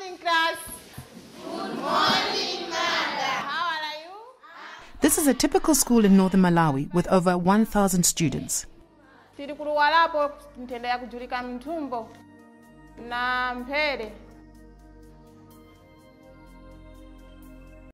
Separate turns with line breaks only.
morning, class. Good morning, mother. How are you?
This is a typical school in northern Malawi with over 1,000 students.
tiri kuluwalapo ntenda ya kujulika mthumbo na mphere